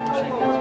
Chuck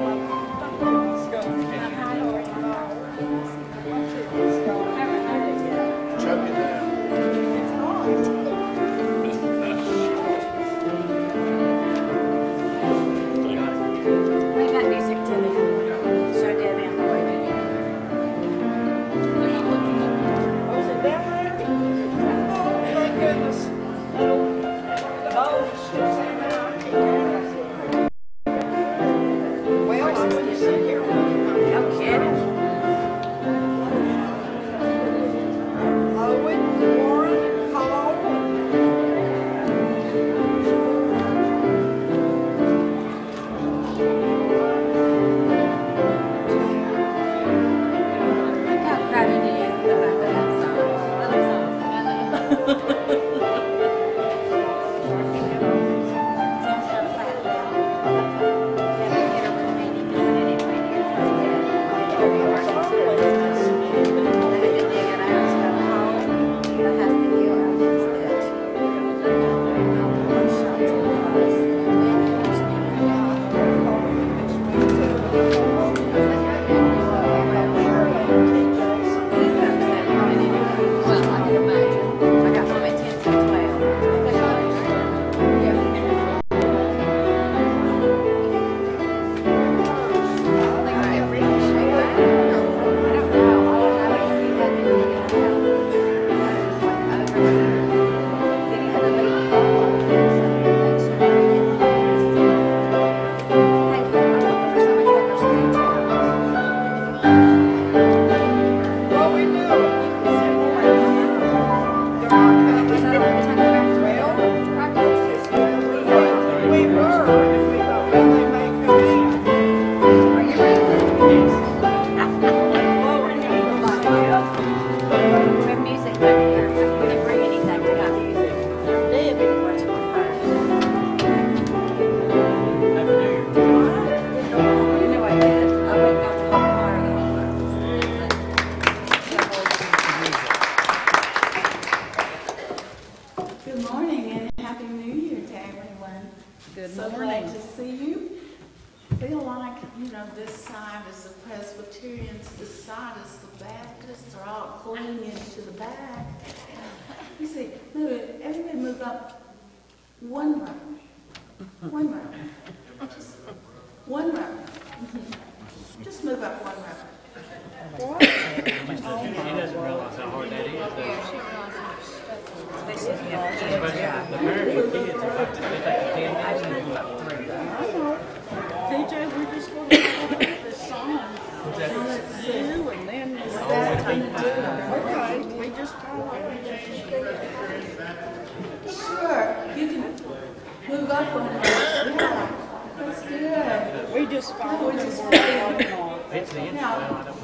that's good. We just follow We the just word follow. of God. It's the inside, Now- I don't.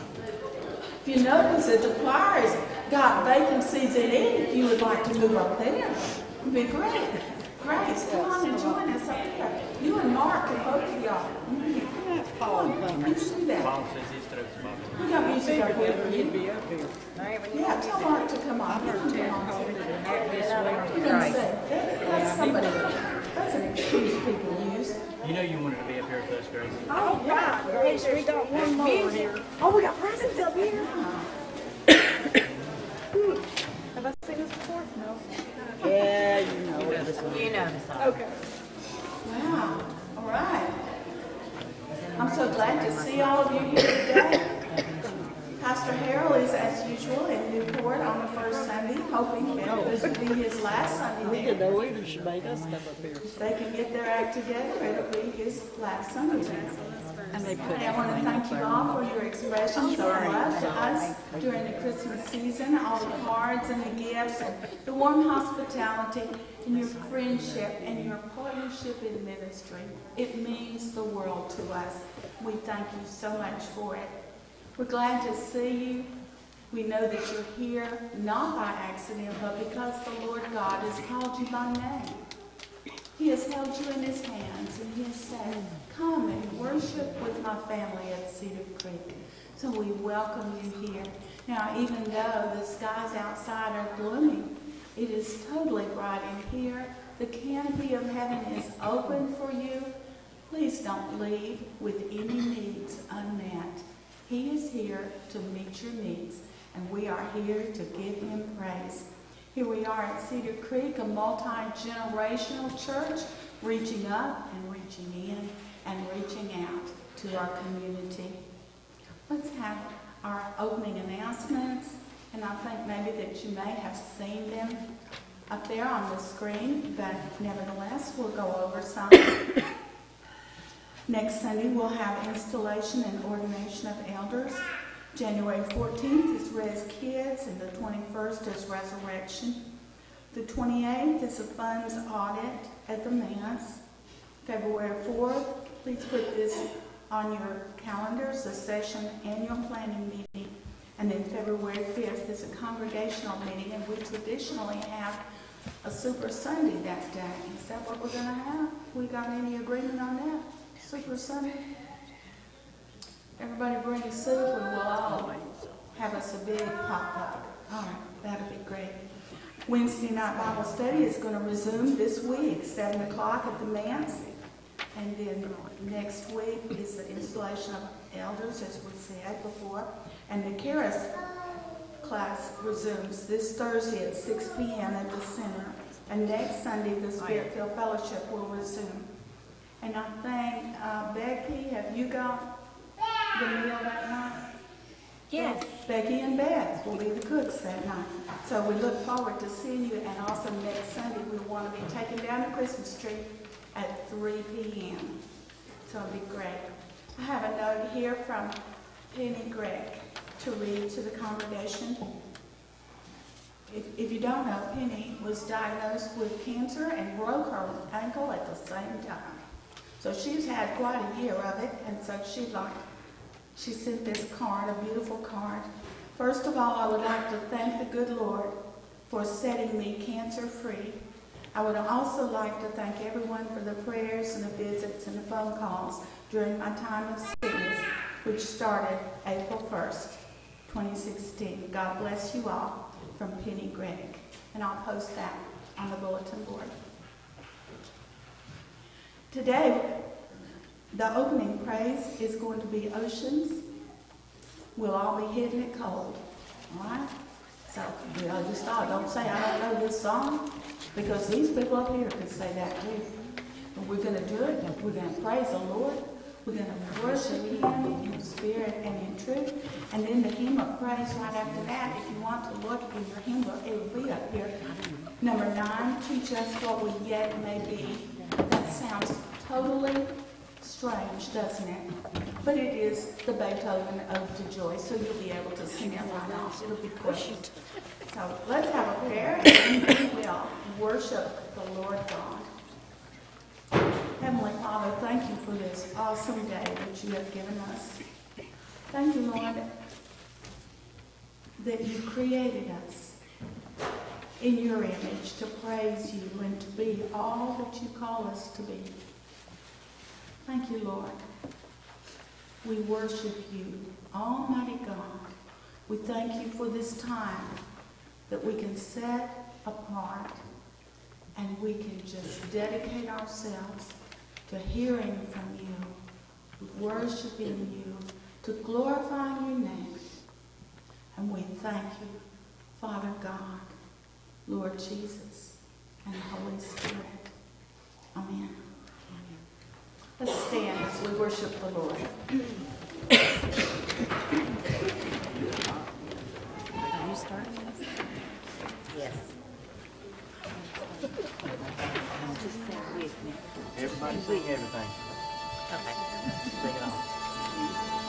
If you notice that the choir's got vacancies in it, if you would like to move up there, it'd be great. Grace, come on and join us up there. You and Mark and both of y'all. Come on, you see that. Mom says his throat's bothering. We got music up here for you. be up here. Yeah, tell Mark to come on. Come on, come on. Called it an act this You're gonna say, that's somebody, that's an excuse people. You know you wanted to be up here with us, Gracie. Oh, all right, Grace, we got one more here. Oh, we got presents up here. Hmm. Have I seen this before? No. Yeah, you know it. You know the song. Okay. Wow, all right. I'm so glad to see all of you here today. Pastor Harold is, as usual, in Newport on the first Sunday, hoping that this will be his last Sunday there. The leaders should make us come up here. They can get their act together, it'll be his last Sunday there. And they put And I want to thank you all for your expressions of love to us during the Christmas season, all the cards and the gifts, and the warm hospitality, and your friendship and your partnership in ministry. It means the world to us. We thank you so much for it. We're glad to see you. We know that you're here not by accident, but because the Lord God has called you by name. He has held you in his hands and he has said, come and worship with my family at Cedar Creek. So we welcome you here. Now, even though the skies outside are gloomy, it is totally bright in here. The canopy of heaven is open for you. Please don't leave with any needs unmet. He is here to meet your needs, and we are here to give him praise. Here we are at Cedar Creek, a multi-generational church, reaching up and reaching in and reaching out to our community. Let's have our opening announcements, and I think maybe that you may have seen them up there on the screen, but nevertheless, we'll go over some. Next Sunday, we'll have installation and ordination of elders. January 14th is Res Kids, and the 21st is Resurrection. The 28th is a funds audit at the Mass. February 4th, please put this on your calendars, the session annual planning meeting. And then February 5th is a congregational meeting, and we traditionally have a Super Sunday that day. Is that what we're going to have? We got any agreement on that? Super Sunday? Everybody bring a soup and we'll all have us a big potluck. All right, that'll be great. Wednesday night Bible study is going to resume this week, 7 o'clock at the manse. And then next week is the installation of elders, as we said before. And the Charis class resumes this Thursday at 6 p.m. at the center. And next Sunday, the Spirit-filled Fellowship will resume. And I think, uh, Becky, have you got the meal that night? Yes. Becky and Beth will be the cooks that night. So we look forward to seeing you, and also next Sunday, we want to be taking down the Christmas tree at 3 p.m. So it'll be great. I have a note here from Penny Gregg to read to the congregation. If, if you don't know, Penny was diagnosed with cancer and broke her ankle at the same time. So she's had quite a year of it, and so she'd like, she sent this card, a beautiful card. First of all, I would like to thank the good Lord for setting me cancer free. I would also like to thank everyone for the prayers and the visits and the phone calls during my time of sickness, which started April 1st, 2016. God bless you all from Penny Gregg. And I'll post that on the bulletin board. Today, the opening praise is going to be Oceans. We'll all be hitting it cold. All right? So, you know, just thought, don't say I don't know this song, because these people up here can say that too. But we're going to do it. and We're going to praise the Lord. We're going to worship Him in spirit and in truth. And then the hymn of praise right after that, if you want to look in your hymn book, it will be up here. Number nine, teach us what we yet may be. That sounds totally strange, doesn't it? But it is the Beethoven Ode to Joy, so you'll be able to sing it right off. It'll be quick. So let's have a prayer and we will worship the Lord God. Heavenly Father, thank you for this awesome day that you have given us. Thank you, Lord, that you created us in your image to praise you and to be all that you call us to be. Thank you, Lord. We worship you, Almighty God. We thank you for this time that we can set apart and we can just dedicate ourselves to hearing from you, worshiping you, to glorifying your name. And we thank you, Father God, Lord Jesus, and Holy Spirit. Amen. Let's stand as we worship the Lord. Are You start? Yes. Just say with me. Everybody sing everything. Okay. Sing it all.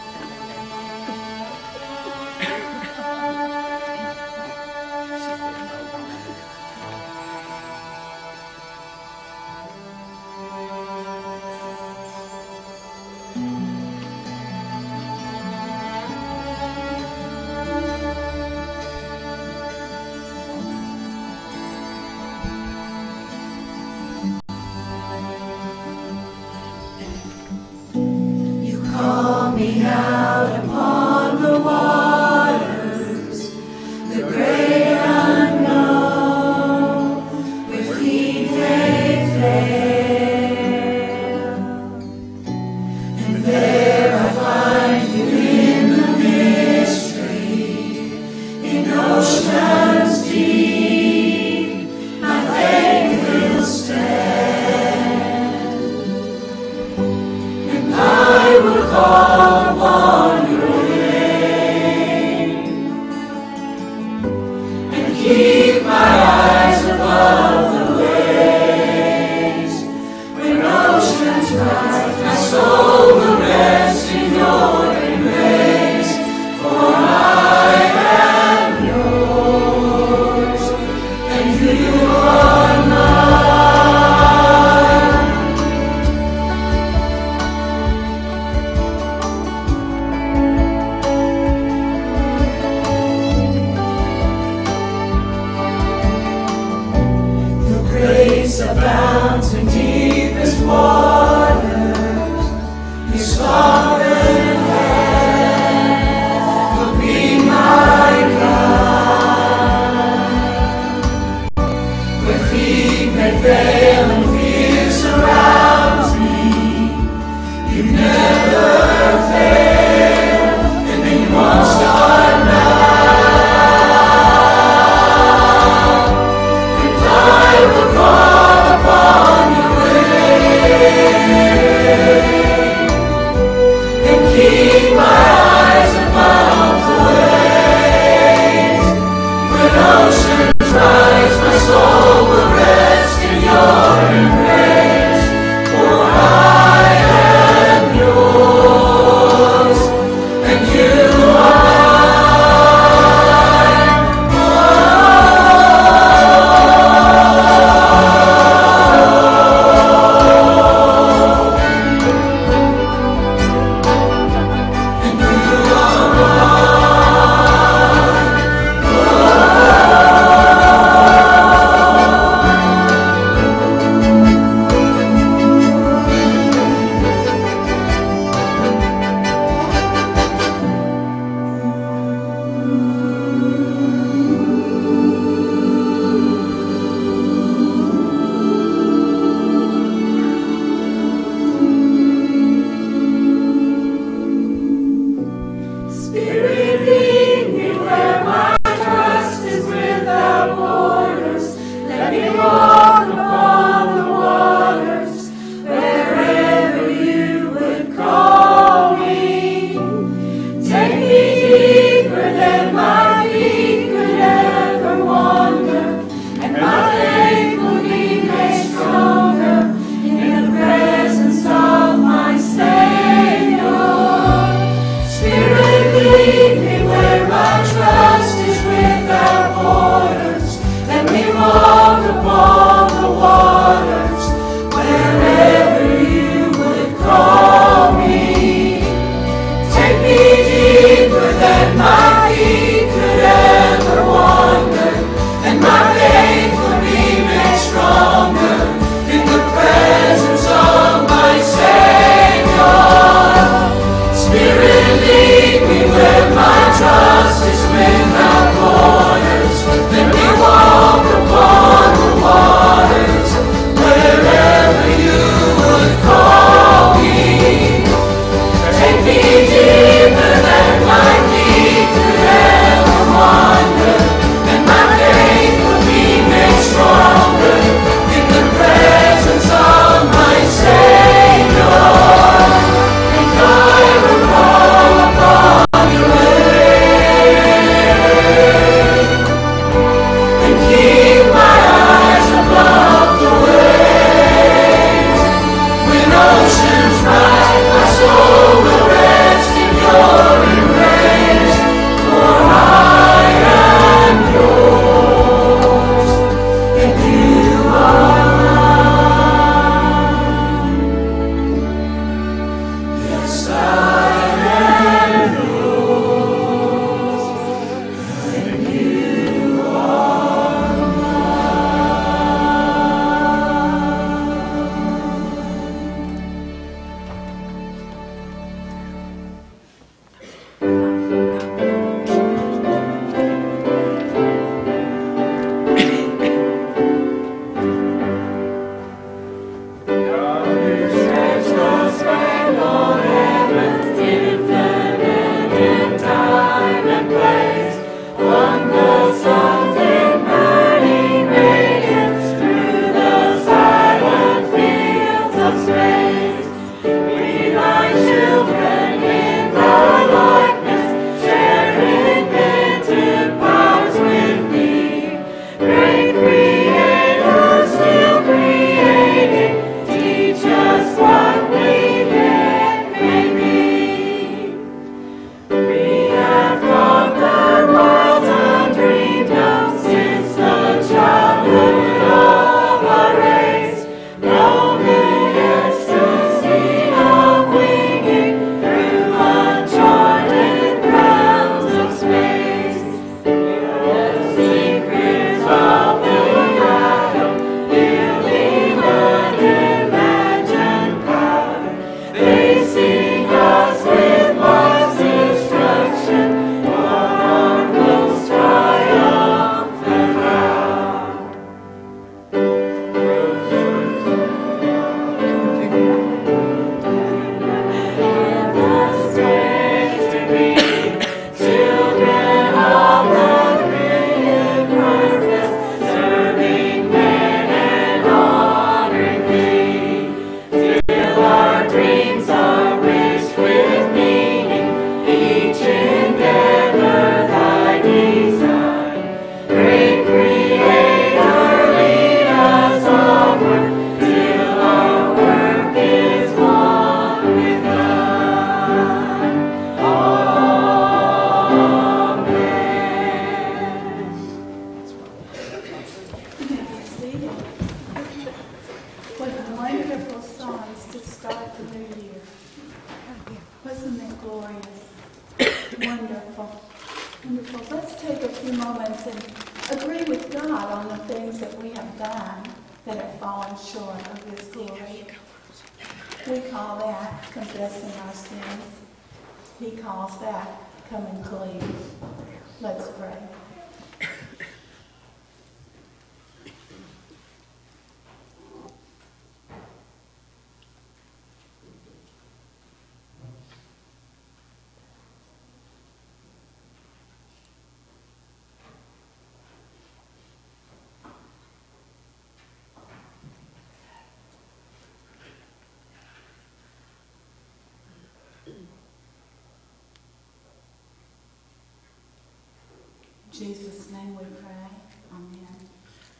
Name we pray. Amen.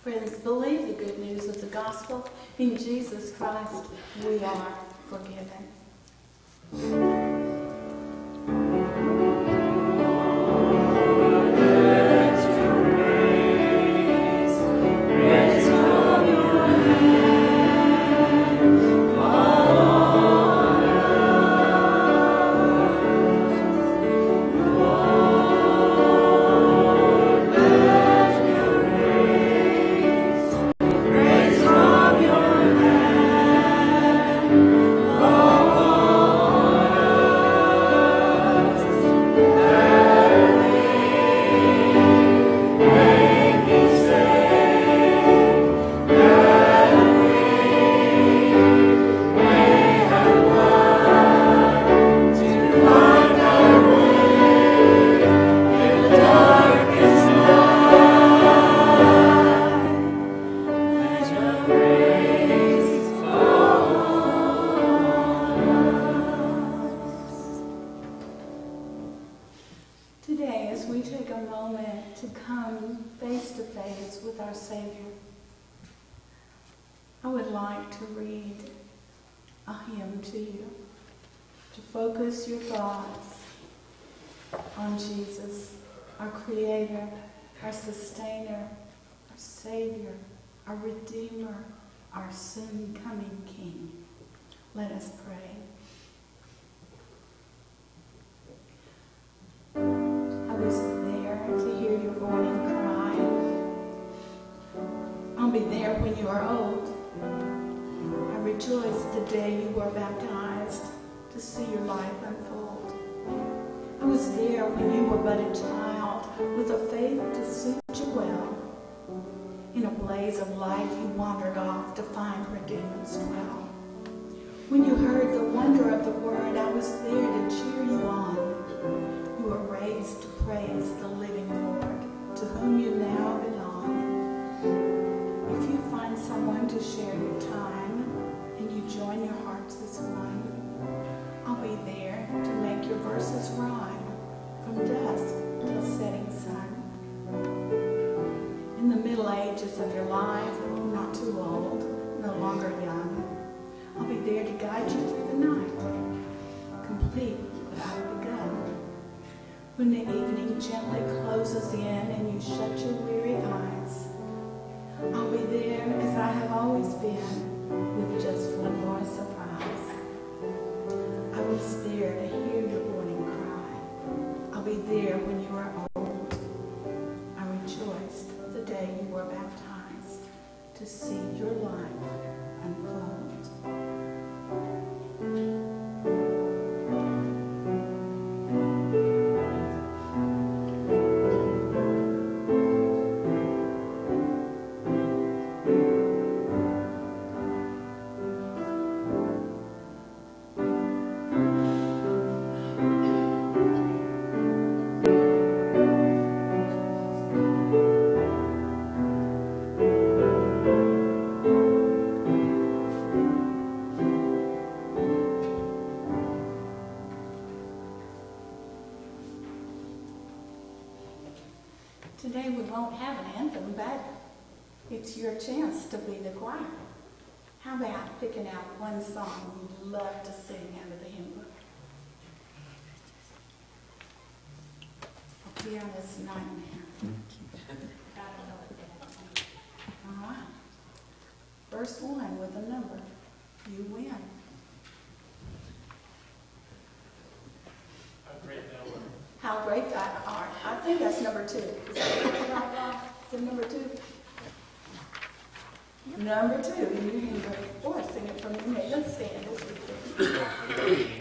Friends, believe the good news of the gospel. In Jesus Christ, we are on Jesus, our Creator, our Sustainer, our Savior, our Redeemer, our soon coming King. Let us pray. I was there to hear your morning cry. I'll be there when you are old. I rejoice the day you were baptized to see your life unfold. I was there when you were but a child with a faith to suit you well. In a blaze of light you wandered off to find demons dwell. When you heard the wonder of the word, I was there to cheer you on. You were raised to praise the living Lord, to whom you now belong. If you find someone to share your time, and you join your hearts as one, I'll be there to make your verses rhyme from dusk till setting sun. In the middle ages of your life, oh, not too old, no longer young, I'll be there to guide you through the night, complete what I've begun. When the evening gently closes in and you shut your weary eyes, I'll be there as I have always been, with just one more surprise. I was there to hear your morning cry. I'll be there when you are old. I rejoiced the day you were baptized to see your life unfold. Nightmare. All right. First one with a number. You win. How great thou art. I think that's number two. Is that? Number two? Number two. You can go, or sing it from your head. Let's stand. Let's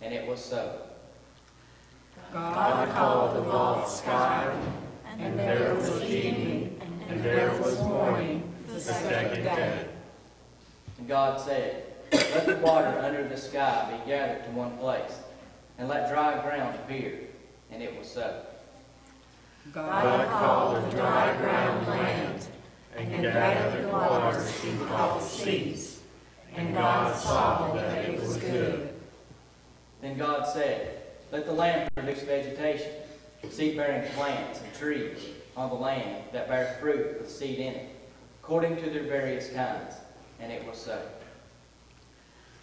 and it was so. God called the vault sky, and there was evening, and there was morning, the second day. And God said, Let the water under the sky be gathered to one place, and let dry ground appear. And it was so. God called the dry ground land, and gathered the waters he called seas. And God saw that it was good. Then God said, Let the land produce vegetation, seed-bearing plants and trees on the land that bear fruit with seed in it, according to their various kinds. And it was so.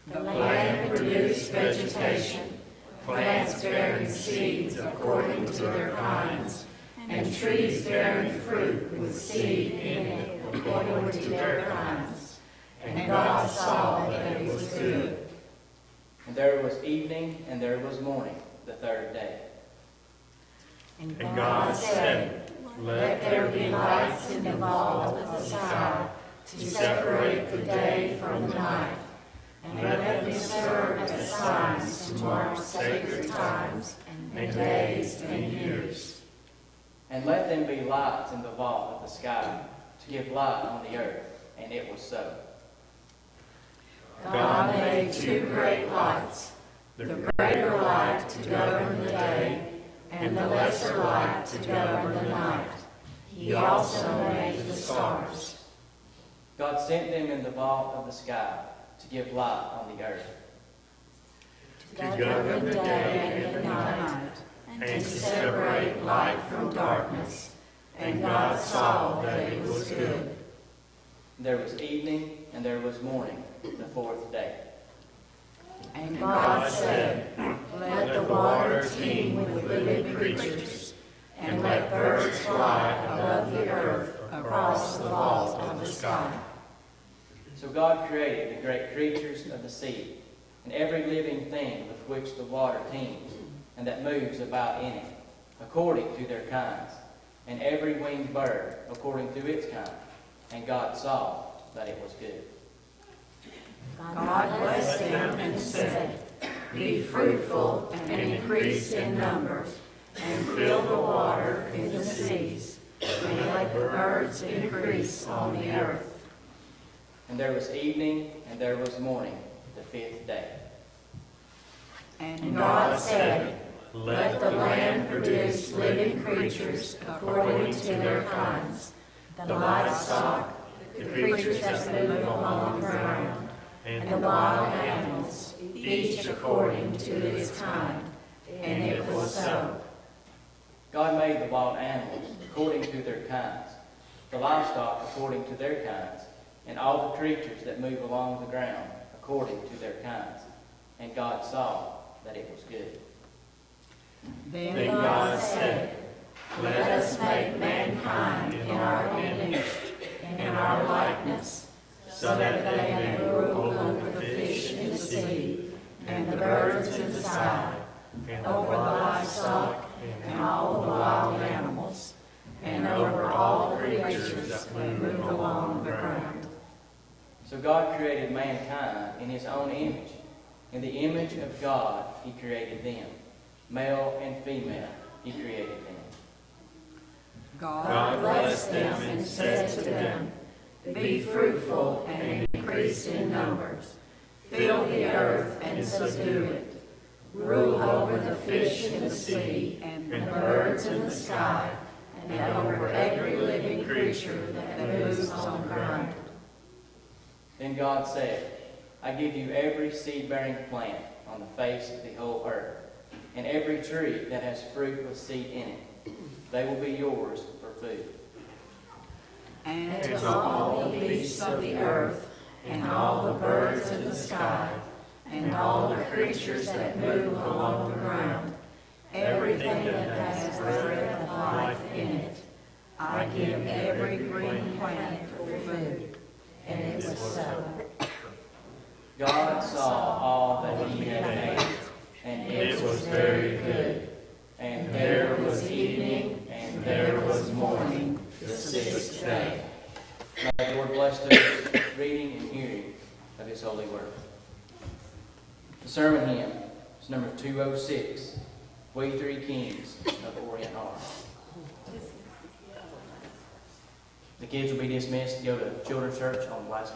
The land produced vegetation, plants bearing seeds according to their kinds, and trees bearing fruit with seed in it according to their kinds. And God saw that it was good. And there was evening, and there was morning, the third day. And God said, Let there be lights in the vault of the sky to separate the day from the night, and let them serve as signs to mark sacred times and days and years. And let them be lights in the vault of the sky, to give light on the earth. And it was so. God made two great lights, the greater light to govern the day, and the lesser light to govern the night. He also made the stars. God sent them in the vault of the sky to give light on the earth. to govern the day and the night, and to separate light from darkness. And God saw that it was good. There was evening, and there was morning, the fourth day. and God said, Let the water teem with living creatures, and let birds fly above the earth across the vault of the sky. So God created the great creatures of the sea, and every living thing with which the water teems, and that moves about in it, according to their kinds, and every winged bird according to its kind. And God saw that it was good. God blessed them and said, Be fruitful and increase in numbers, and fill the water in the seas, and let the birds increase on the earth. And there was evening, and there was morning, the fifth day. And God said, Let the land produce living creatures according to their kinds, the livestock, the creatures that move along the ground, and the wild animals, each according to its kind. And it was so. God made the wild animals according to their kinds, the livestock according to their kinds, and all the creatures that move along the ground according to their kinds. And God saw that it was good. then Then God said, Let us make mankind in our image, in our likeness, so that they may rule over the fish in the sea, and the birds in the sky, and over the livestock, and all the wild animals, and over all the creatures that move along the ground. So God created mankind in his own image. In the image of God, he created them. Male and female, he created them. God God blessed them and said to them, Be fruitful and increase in numbers. Fill the earth and subdue it. Rule over the fish in the sea and the birds in the sky and over every living creature that moves on the ground. Then God said, I give you every seed-bearing plant on the face of the whole earth, and every tree that has fruit with seed in it. They will be yours for food. And And to all the beasts of the earth, and all the birds in the sky, and all the creatures that move along the ground, everything that has breath of life in it. I give every green plant for food. And it was so. God saw all that he had made, and it was very good. And there was evening, and there was morning, the sixth day. May the Lord bless those reading and hearing of his holy word. The sermon hymn is number 206, We Three Kings of Orient Are. The kids will be dismissed to go to children's church on the last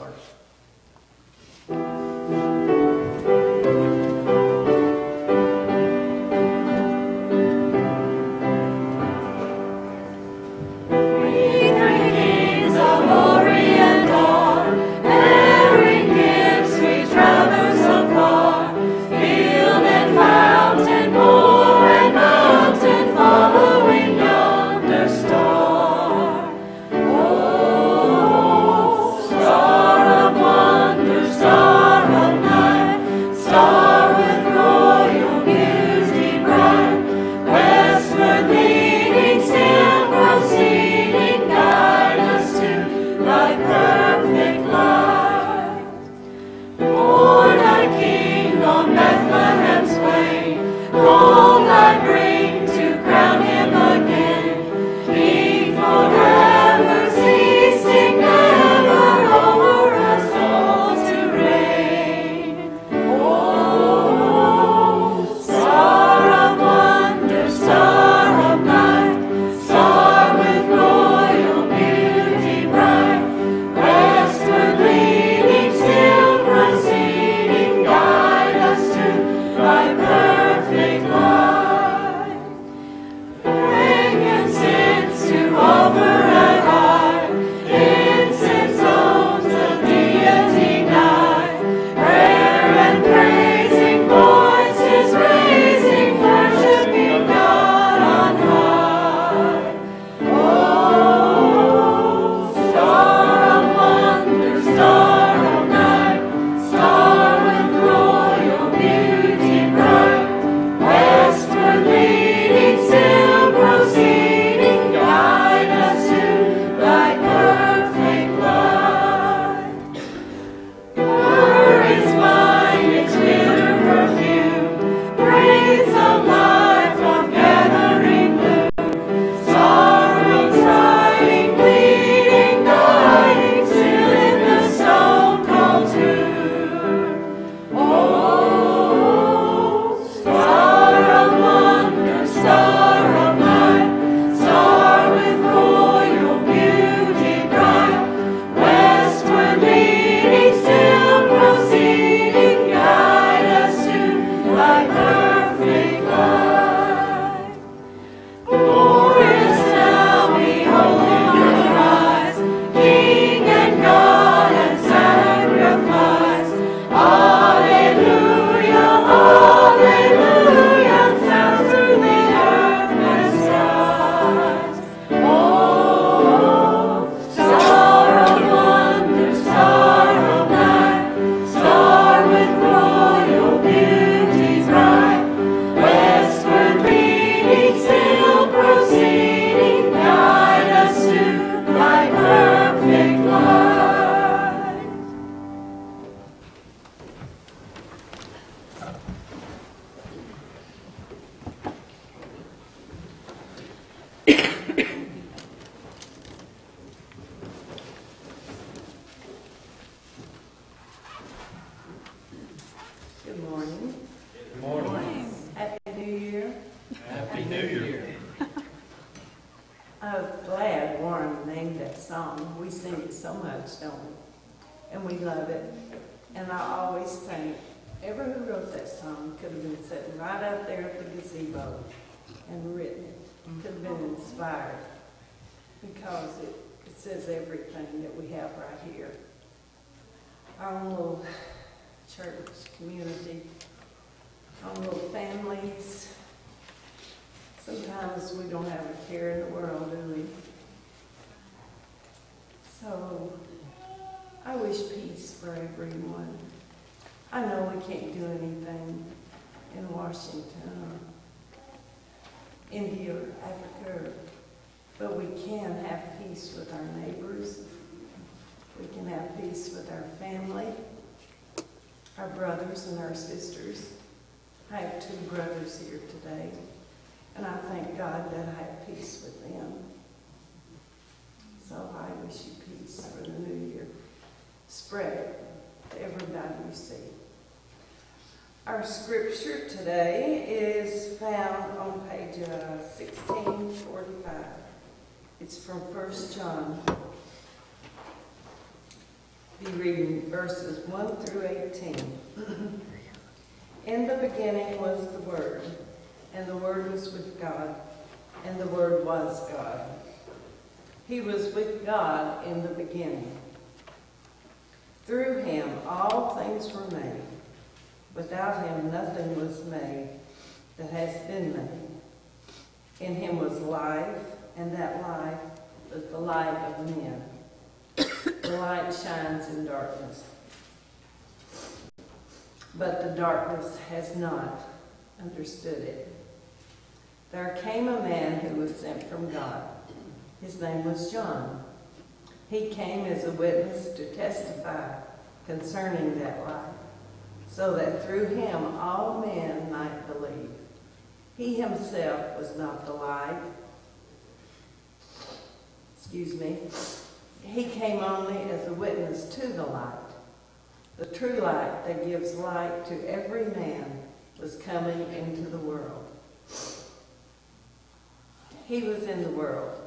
for everyone. I know we can't do anything in Washington, India, or Africa, but we can have peace with our neighbors. We can have peace with our family, our brothers and our sisters. I have two brothers here today, and I thank God that I have peace with them. So I wish you peace for the new year. Spread to everybody you see. Our scripture today is found on page uh, 1645. It's from 1 John. Be reading verses 1 through 18. In the beginning was the Word, and the Word was with God, and the Word was God. He was with God in the beginning. Through him all things were made. Without him nothing was made that has been made. In him was life, and that life was the light of men. The light shines in darkness. But the darkness has not understood it. There came a man who was sent from God. His name was John. He came as a witness to testify concerning that light, so that through him all men might believe. He himself was not the light. Excuse me. He came only as a witness to the light. The true light that gives light to every man was coming into the world. He was in the world,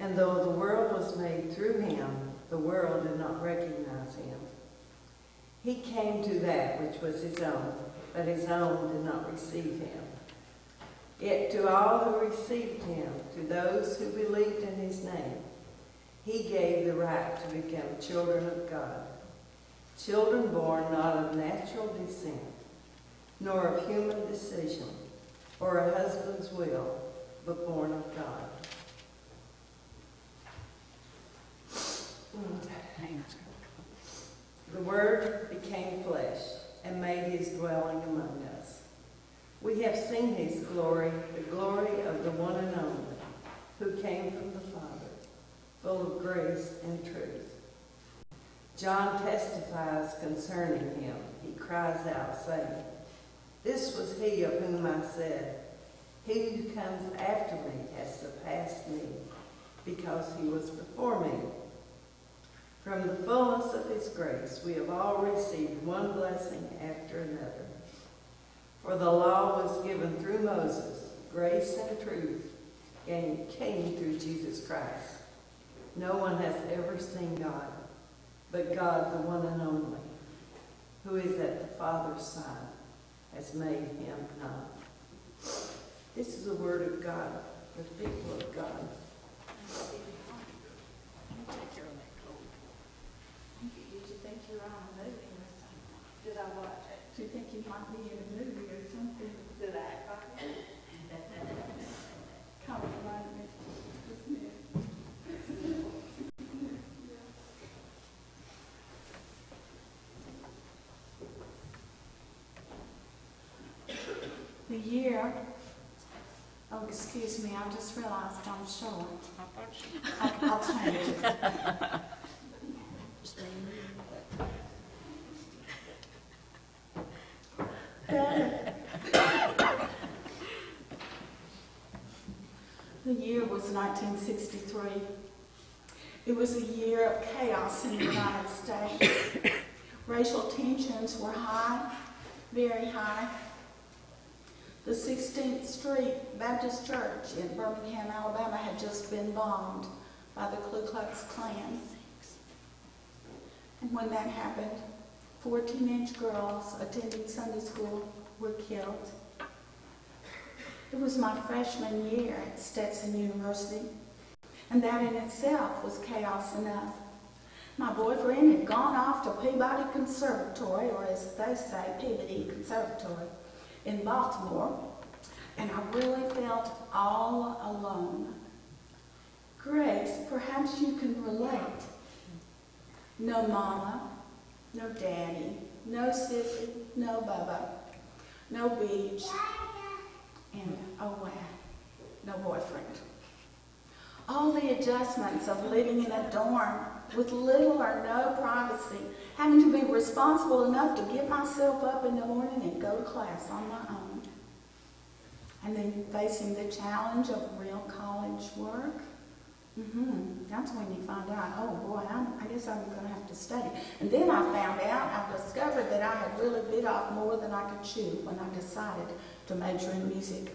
and though the world was made through him, the world did not recognize him. He came to that which was his own, but his own did not receive him. Yet to all who received him, to those who believed in his name, he gave the right to become children of God. Children born not of natural descent, nor of human decision, or a husband's will, but born of God. The Word became flesh and made his dwelling among us. We have seen his glory, the glory of the one and only, who came from the Father, full of grace and truth. John testifies concerning him. He cries out, saying, This was he of whom I said, He who comes after me has surpassed me, because he was before me. From the fullness of his grace, we have all received one blessing after another. For the law was given through Moses, grace and truth came through Jesus Christ. No one has ever seen God, but God, the one and only, who is at the Father's side, has made him known. This is the word of God the people of God. Did you think you were on a movie or something? Did I watch it? Did you think you might be in a movie or something? Did I act like it? Kind of reminded me, doesn't it? The year, oh, excuse me, I just realized I'm short. I- I'll change it. The year was 1963. It was a year of chaos in the United States. Racial tensions were high, very high. The 16th Street Baptist Church in Birmingham, Alabama had just been bombed by the Ku Klux Klan. And when that happened, four teenage girls attending Sunday school were killed. It was my freshman year at Stetson University, and that in itself was chaos enough. My boyfriend had gone off to Peabody Conservatory, or as they say, Peabody Conservatory, in Baltimore, and I really felt all alone. Grace, perhaps you can relate. No mama, no daddy, no sissy, no bubba. no beach, and oh wow, no boyfriend. All the adjustments of living in a dorm with little or no privacy, having to be responsible enough to get myself up in the morning and go to class on my own. And then facing the challenge of real college work. Hmm That's when you find out, oh boy, I'm, I guess I'm going to have to study. And then I found out, I discovered that I had really bit off more than I could chew when I decided to major in music.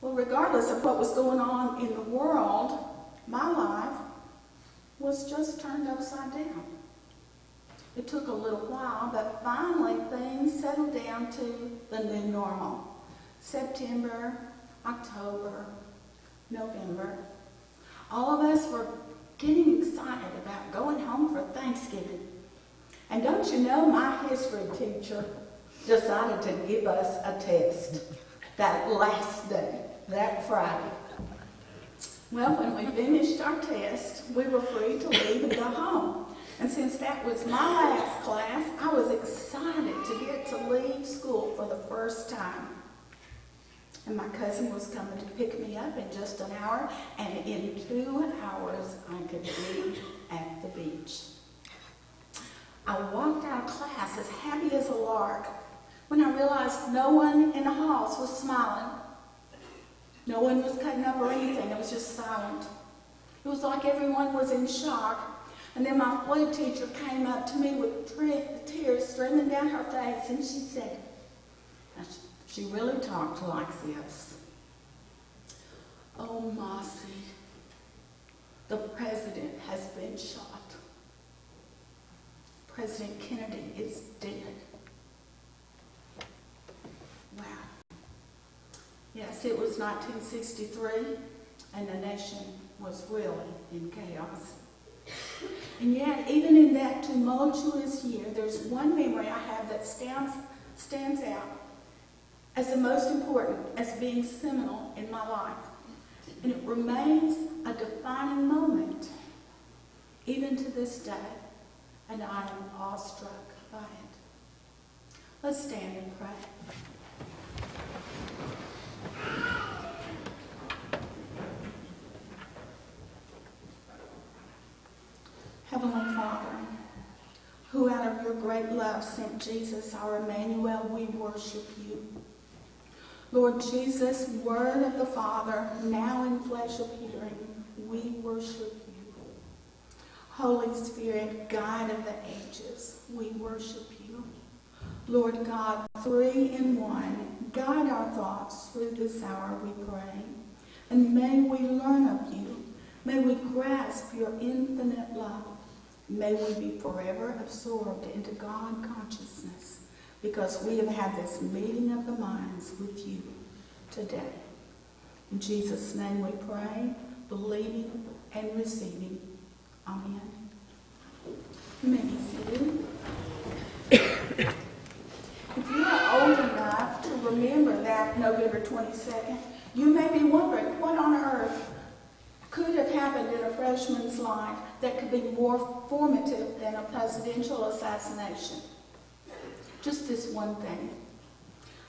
Well, regardless of what was going on in the world, my life was just turned upside down. It took a little while, but finally things settled down to the new normal. September, October, November. All of us were getting excited about going home for Thanksgiving. And don't you know, my history teacher decided to give us a test that last day, that Friday. Well, when we finished our test, we were free to leave and go home. And since that was my last class, I was excited to get to leave school for the first time. And my cousin was coming to pick me up in just an hour, and in two hours I could be at the beach. I walked out of class as happy as a lark when I realized no one in the halls was smiling. No one was cutting up or anything. It was just silent. It was like everyone was in shock. And then my flute teacher came up to me with tears streaming down her face, and she said, she really talked like this. Oh, Mossy, the president has been shot. President Kennedy is dead. Wow. Yes, it was 1963, and the nation was really in chaos. And yet, even in that tumultuous year, there's one memory I have that stands, stands out as the most important, as being seminal in my life. And it remains a defining moment, even to this day, and I am awestruck by it. Let's stand and pray. Heavenly Father, who out of your great love sent Jesus, our Emmanuel, we worship you. Lord Jesus, Word of the Father, now in flesh appearing, we worship you. Holy Spirit, Guide of the ages, we worship you. Lord God, three in one, guide our thoughts through this hour, we pray. And may we learn of you. May we grasp your infinite love. May we be forever absorbed into God consciousness because we have had this meeting of the minds with you today. In Jesus' name we pray, believing and receiving. Amen. You may be seated. if you are old enough to remember that November 22nd, you may be wondering what on earth could have happened in a freshman's life that could be more formative than a presidential assassination. Just this one thing.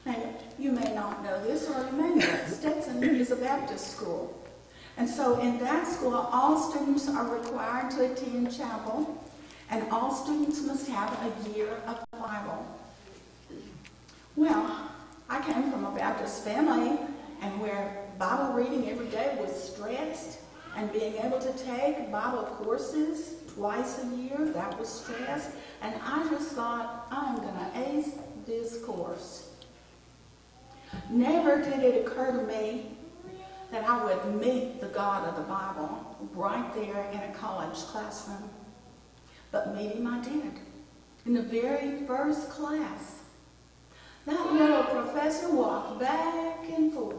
Now, you may not know this, or you may know Stetson is a Baptist school. And so in that school, all students are required to attend chapel, and all students must have a year of Bible. Well, I came from a Baptist family, and where Bible reading every day was stressed, and being able to take Bible courses twice a year, that was stress. And I just thought, I'm going to ace this course. Never did it occur to me that I would meet the God of the Bible right there in a college classroom. But meeting him I did. In the very first class. That little professor walked back and forth,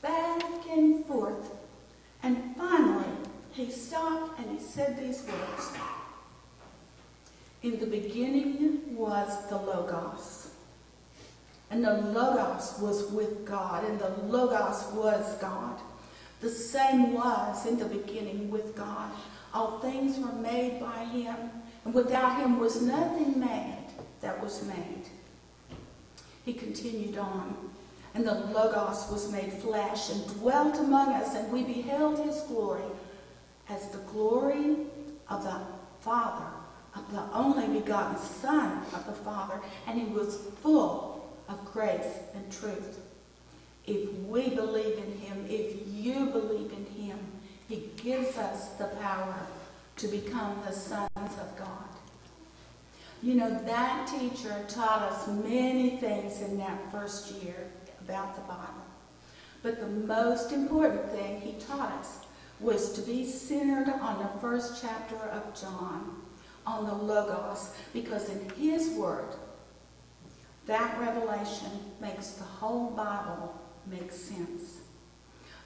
back and forth. And finally, he stopped and he said these words. In the beginning was the Logos. And the Logos was with God, and the Logos was God. The same was in the beginning with God. All things were made by him, and without him was nothing made that was made. He continued on. And the Logos was made flesh and dwelt among us, and we beheld his glory as the glory of the Father, of the only begotten Son of the Father, and he was full of grace and truth. If we believe in him, if you believe in him, he gives us the power to become the sons of God. You know, that teacher taught us many things in that first year about the Bible. But the most important thing he taught us was to be centered on the first chapter of John, on the Logos, because in his word, that revelation makes the whole Bible make sense.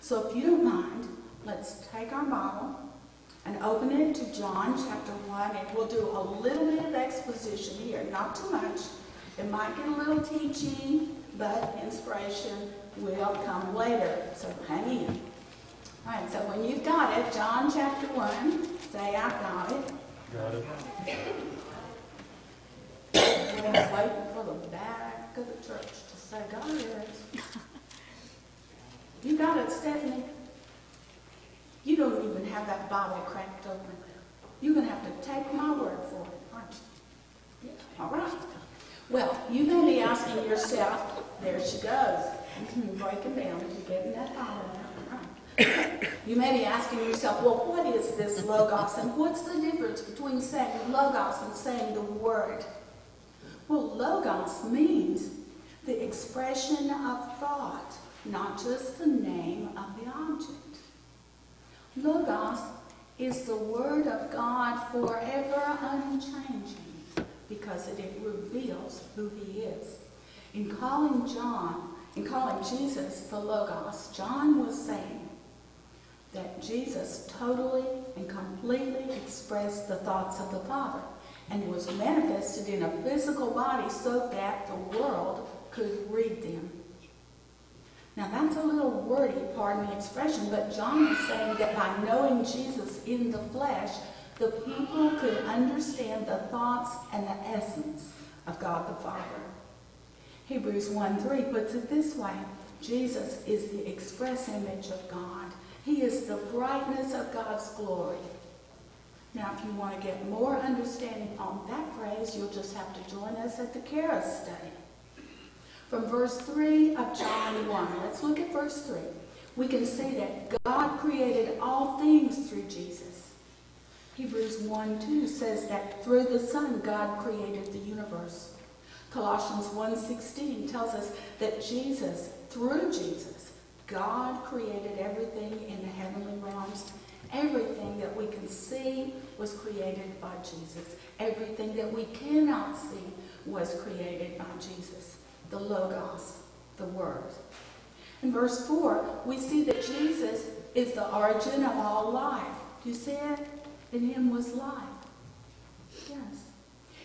So if you don't mind, let's take our Bible and open it to John chapter 1, and we'll do a little bit of exposition here, not too much. It might get a little teaching, but inspiration will come later, so hang in. All right, so when you've got it, John chapter 1, say, I've got it. Got it. We're waiting for the back of the church to say, got it. You got it, Stephanie. You don't even have that Bible cracked open. You're going to have to take my word for it, aren't you? Yeah. All right. Well, you may be asking yourself, there she goes, breaking down, you're getting that Bible out. Right. You may be asking yourself, well, what is this Logos, and what's the difference between saying Logos and saying the Word? Well, Logos means the expression of thought, not just the name of the object. Logos is the Word of God forever unchanging because it reveals who He is. In calling John, in calling Jesus the Logos, John was saying that Jesus totally and completely expressed the thoughts of the Father and was manifested in a physical body so that the world could read them. Now that's a little wordy, pardon the expression, but John is saying that by knowing Jesus in the flesh, the people could understand the thoughts and the essence of God the Father. Hebrews 1 3 puts it this way Jesus is the express image of God, He is the brightness of God's glory. Now, if you want to get more understanding on that phrase, you'll just have to join us at the Charis study. From verse 3 of John 1, let's look at verse 3. We can see that God created all things through Jesus. Hebrews 1 2 says that through the Son, God created the universe. Colossians 1.16 tells us that Jesus, through Jesus, God created everything in the heavenly realms. Everything that we can see was created by Jesus. Everything that we cannot see was created by Jesus. The Logos, the Word. In verse 4, we see that Jesus is the origin of all life. You see it? In him was life. Yes.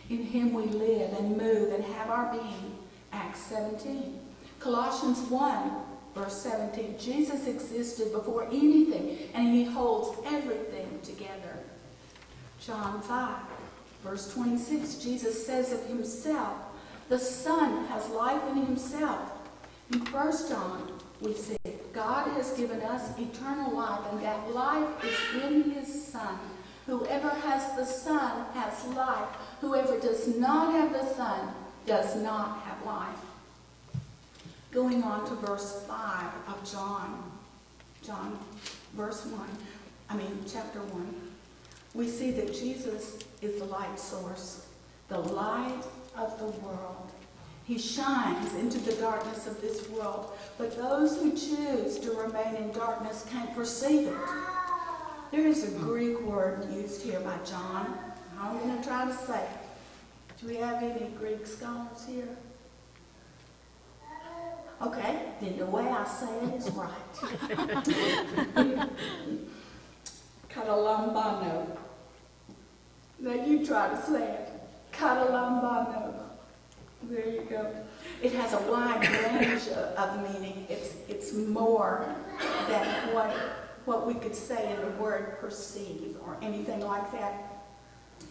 In him we live and move and have our being. Acts 17. Colossians 1, verse 17. Jesus existed before anything, and he holds everything together. John 5, verse 26. Jesus says of himself, the Son has life in himself. In 1 John, we see God has given us eternal life, and that life is in his Son. Whoever has the Son has life. Whoever does not have the Son does not have life. Going on to verse 5 of John, John, verse 1, I mean, chapter 1, we see that Jesus is the light source, the light of the world. He shines into the darkness of this world, but those who choose to remain in darkness can't perceive it. There is a hmm. Greek word used here by John. I'm going to try to say it. Do we have any Greek scholars here? Okay, then the way I say it is right. Catalambano. Now you try to say it. Catalambano. There you go. It has a wide range of meaning. It's, it's more than what, what we could say in the word perceive or anything like that.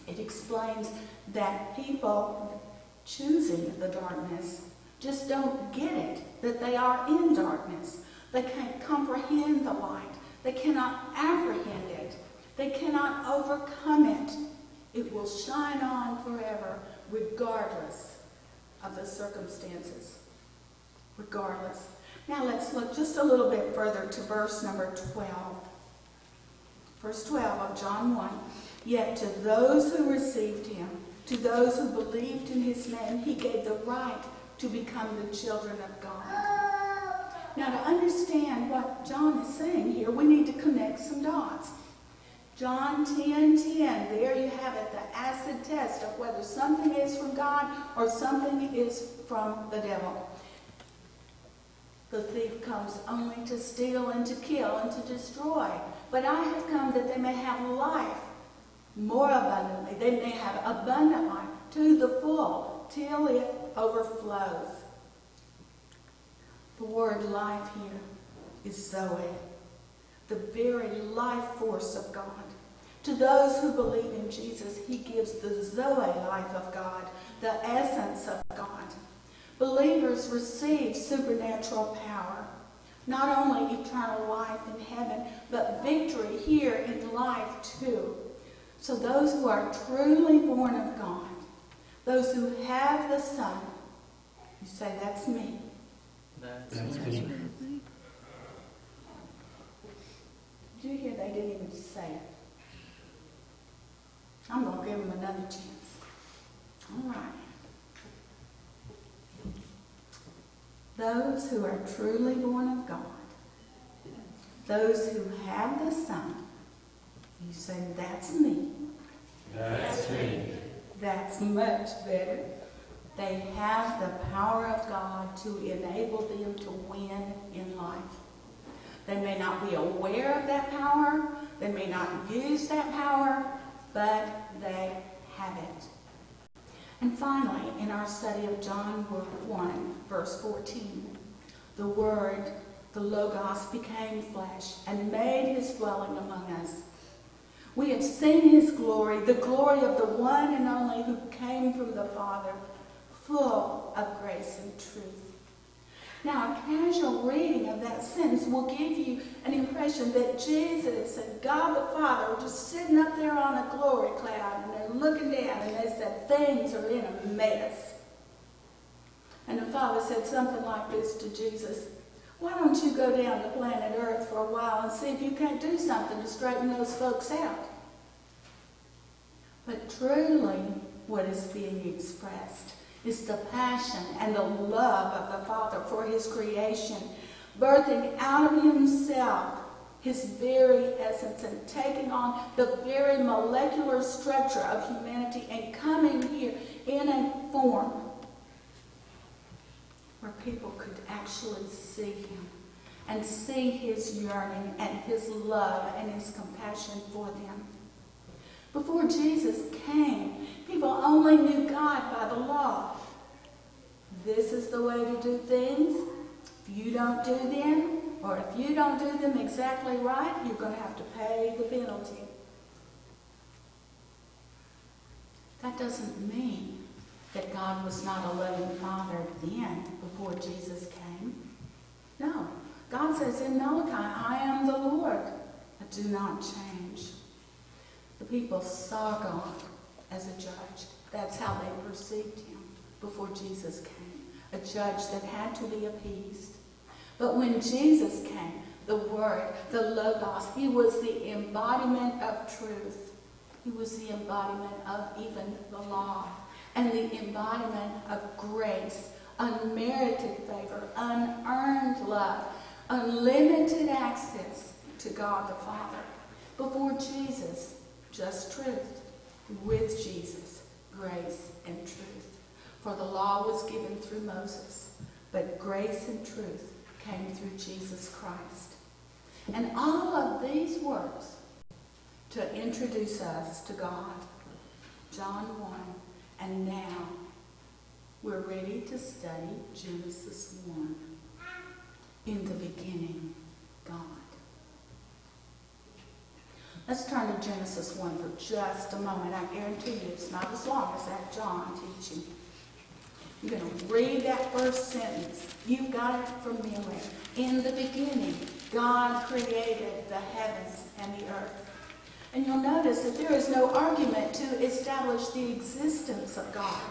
It explains that people choosing the darkness just don't get it that they are in darkness. They can't comprehend the light. They cannot apprehend it. They cannot overcome it. It will shine on forever, regardless of the circumstances. Regardless. Now let's look just a little bit further to verse number 12. Verse 12 of John 1. Yet to those who received him, to those who believed in his name, he gave the right to become the children of God. Now, to understand what John is saying here, we need to connect some dots. John 10 10, there you have it, the acid test of whether something is from God or something is from the devil. The thief comes only to steal and to kill and to destroy. But I have come that they may have life more abundantly. They may have abundant life to the full till it overflows. The word life here is Zoe, the very life force of God. To those who believe in Jesus, he gives the Zoe life of God, the essence of God. Believers receive supernatural power, not only eternal life in heaven, but victory here in life too. So those who are truly born of God, those who have the Son, you say, that's me. That's That's me. me. Did you hear they didn't even say it? I'm going to give them another chance. All right. Those who are truly born of God, those who have the Son, you say, that's me. That's me. That's much better. They have the power of God to enable them to win in life. They may not be aware of that power, they may not use that power, but they have it. And finally, in our study of John 1, verse 14, the Word, the Logos, became flesh and made his dwelling among us. We have seen his glory, the glory of the one and only who came from the Father, full of grace and truth. Now, a casual reading of that sentence will give you an impression that Jesus and God the Father are just sitting up there on a glory cloud and they're looking down and they said things are in a mess. And the Father said something like this to Jesus Why don't you go down to planet Earth for a while and see if you can't do something to straighten those folks out? But truly, what is being expressed is the passion and the love of the Father for His creation, birthing out of Himself His very essence and taking on the very molecular structure of humanity and coming here in a form where people could actually see Him and see His yearning and His love and His compassion for them. Before Jesus came, people only knew God by the law. This is the way to do things. If you don't do them, or if you don't do them exactly right, you're going to have to pay the penalty. That doesn't mean that God was not a loving Father then, before Jesus came. No. God says in Malachi, I am the Lord. I do not change. The people saw God as a judge. That's how they perceived him before Jesus came. A judge that had to be appeased. But when Jesus came, the Word, the Logos, he was the embodiment of truth. He was the embodiment of even the law and the embodiment of grace, unmerited favor, unearned love, unlimited access to God the Father. Before Jesus, just truth. With Jesus, grace and truth. For the law was given through Moses, but grace and truth came through Jesus Christ. And all of these works to introduce us to God. John 1. And now we're ready to study Genesis 1. In the beginning, God. Let's turn to Genesis 1 for just a moment. I guarantee you it's not as long as that John teaching. You're going to read that first sentence. You've got it from memory. In the beginning, God created the heavens and the earth. And you'll notice that there is no argument to establish the existence of God.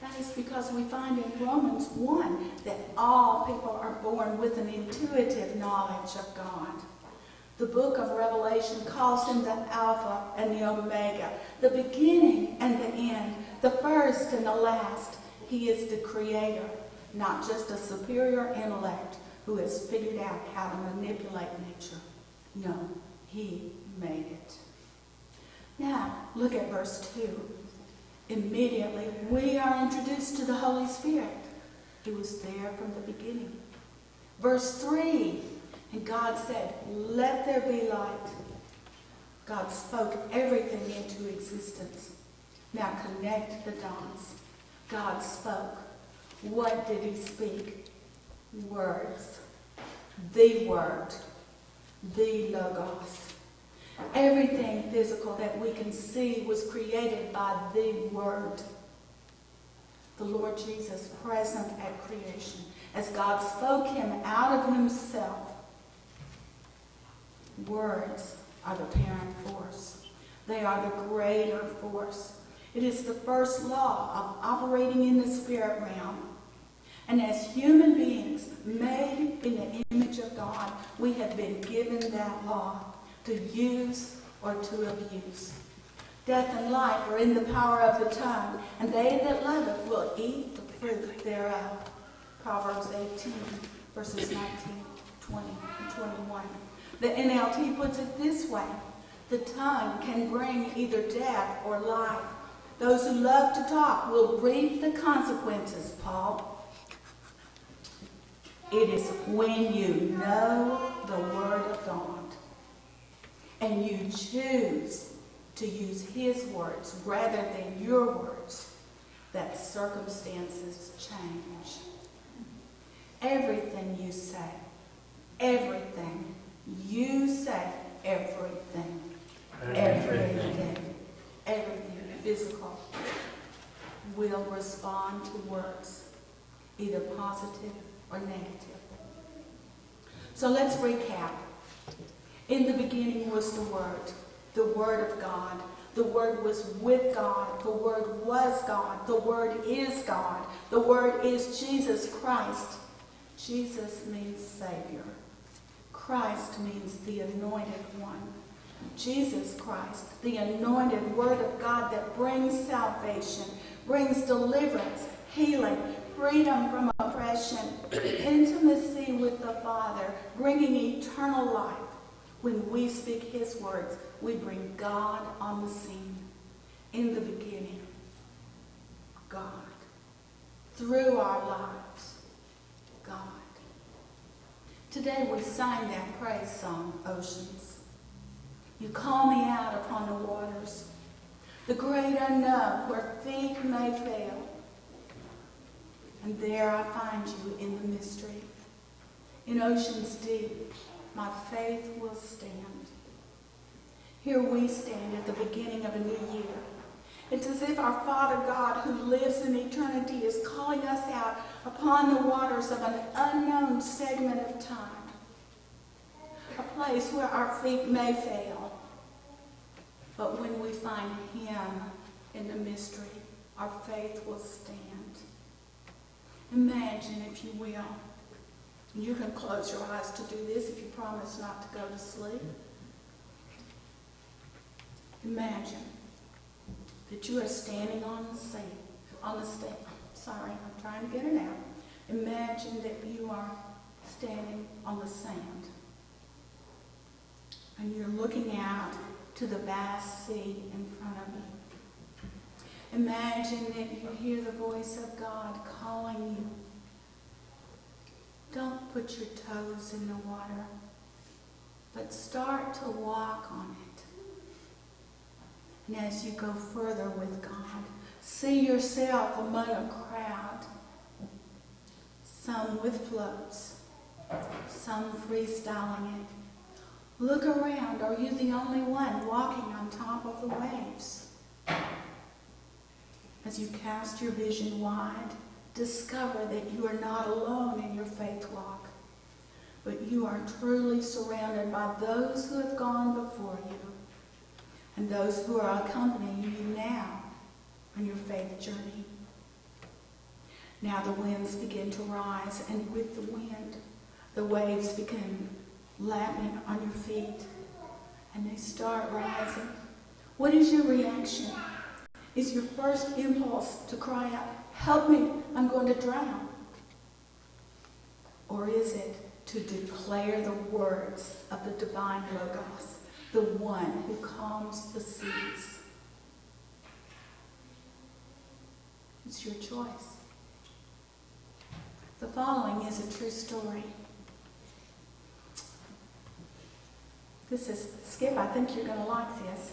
That is because we find in Romans 1 that all people are born with an intuitive knowledge of God. The book of Revelation calls him the Alpha and the Omega, the beginning and the end, the first and the last. He is the creator, not just a superior intellect who has figured out how to manipulate nature. No, he made it. Now, look at verse 2. Immediately, we are introduced to the Holy Spirit, who was there from the beginning. Verse 3 And God said, Let there be light. God spoke everything into existence. Now connect the dots. God spoke. What did he speak? Words. The Word. The Logos. Everything physical that we can see was created by the Word. The Lord Jesus present at creation. As God spoke him out of himself, words are the parent force. They are the greater force. It is the first law of operating in the spirit realm. And as human beings made in the image of God, we have been given that law to use or to abuse. Death and life are in the power of the tongue, and they that love it will eat the fruit thereof. Proverbs 18, verses 19, 20, and 21. The NLT puts it this way The tongue can bring either death or life. Those who love to talk will reap the consequences, Paul. It is when you know the Word of God and you choose to use His words rather than your words that circumstances change. Everything you say, everything you say, everything, everything, everything physical will respond to words, either positive or negative. So let's recap. In the beginning was the Word, the Word of God. The Word was with God. The Word was God. The Word is God. The Word is Jesus Christ. Jesus means Savior. Christ means the anointed one. Jesus Christ, the anointed Word of God that brings salvation, brings deliverance, healing, freedom from oppression, intimacy with the Father, bringing eternal life. When we speak His words, we bring God on the scene. In the beginning, God. Through our lives, God. Today we sang that praise song, Oceans. You call me out upon the waters, the great unknown where feet may fail. And there I find you in the mystery. In oceans deep, my faith will stand. Here we stand at the beginning of a new year. It's as if our Father God, who lives in eternity, is calling us out upon the waters of an unknown segment of time. A place where our feet may fail. But when we find Him in the mystery, our faith will stand. Imagine, if you will, you can close your eyes to do this if you promise not to go to sleep. Imagine that you are standing on the sea, on the stand. Sorry, I'm trying to get it out. Imagine that you are standing on the sand and you're looking out to the vast sea in front of you. Imagine that you hear the voice of God calling you. Don't put your toes in the water, but start to walk on it. And as you go further with God, see yourself among a crowd, some with floats, some freestyling it. Look around. Are you the only one walking on top of the waves? As you cast your vision wide, discover that you are not alone in your faith walk, but you are truly surrounded by those who have gone before you and those who are accompanying you now on your faith journey. Now the winds begin to rise, and with the wind, the waves begin lapping on your feet, and they start rising. What is your reaction? Is your first impulse to cry out, Help me, I'm going to drown? Or is it to declare the words of the divine Logos, the one who calms the seas? It's your choice. The following is a true story. This is, Skip, I think you're going to like this.